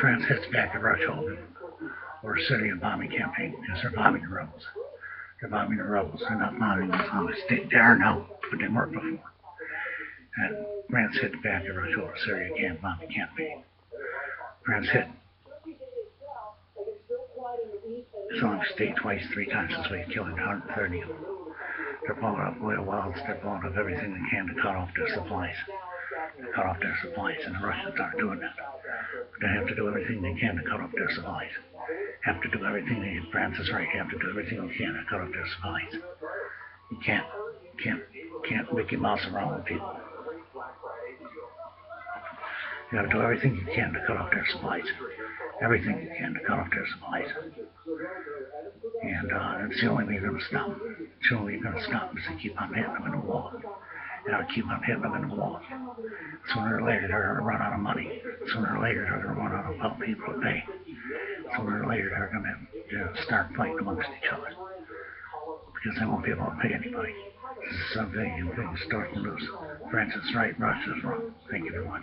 France hits back at Russia or a Syrian bombing campaign because they're bombing the rebels. They're bombing the rebels. They're not bombing the Islamic State. They are now, but they weren't before. And France hit back at Syria camp bombing campaign. France hit Islamic State twice, three times this week, killing 130 of them. They're blowing up oil wells. They're blowing up everything they can to cut off their supplies. To cut off their supplies, and the Russians aren't doing that. They have to do everything they can to cut off their supplies. Have to do everything they is right. Have to do everything they can to cut off their supplies. You can't, can't, can't Mickey Mouse around with people. You have to do everything you can to cut off their supplies. Everything you can to cut off their supplies. And uh, it's the only way you're going to stop. It's the only way you're going to stop them is to keep on hitting them in the wall. You know, keep on hitting them in the wall. Sooner or later, they're going to run out of money. Sooner or later, they're going to run out of well, people to pay. Sooner or later, they're going to start fighting amongst each other. Because they won't be able to pay anybody. This is something you can start from loose. Francis right, Russia's wrong. Thank you very much.